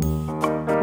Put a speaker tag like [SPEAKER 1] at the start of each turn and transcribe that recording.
[SPEAKER 1] Música